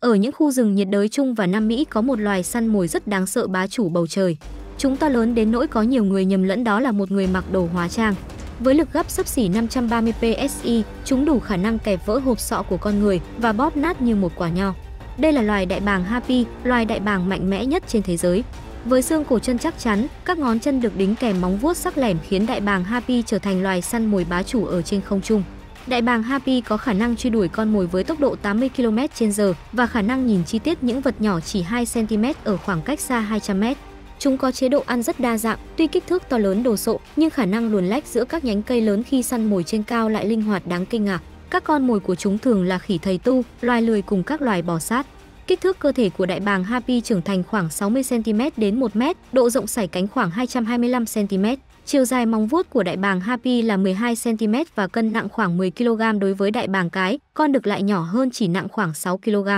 Ở những khu rừng nhiệt đới Trung và Nam Mỹ có một loài săn mồi rất đáng sợ bá chủ bầu trời. Chúng to lớn đến nỗi có nhiều người nhầm lẫn đó là một người mặc đồ hóa trang. Với lực gấp sấp xỉ 530 PSI, chúng đủ khả năng kẹp vỡ hộp sọ của con người và bóp nát như một quả nho. Đây là loài đại bàng Happy, loài đại bàng mạnh mẽ nhất trên thế giới. Với xương cổ chân chắc chắn, các ngón chân được đính kèm móng vuốt sắc lẻm khiến đại bàng Happy trở thành loài săn mồi bá chủ ở trên không trung. Đại bàng Happy có khả năng truy đuổi con mồi với tốc độ 80 km/h và khả năng nhìn chi tiết những vật nhỏ chỉ 2 cm ở khoảng cách xa 200 m. Chúng có chế độ ăn rất đa dạng, tuy kích thước to lớn đồ sộ, nhưng khả năng luồn lách giữa các nhánh cây lớn khi săn mồi trên cao lại linh hoạt đáng kinh ngạc. Các con mồi của chúng thường là khỉ thầy tu, loài lười cùng các loài bò sát. Kích thước cơ thể của đại bàng Happy trưởng thành khoảng 60 cm đến 1 m, độ rộng sải cánh khoảng 225 cm. Chiều dài móng vuốt của đại bàng Happy là 12 cm và cân nặng khoảng 10 kg đối với đại bàng cái, con đực lại nhỏ hơn chỉ nặng khoảng 6 kg.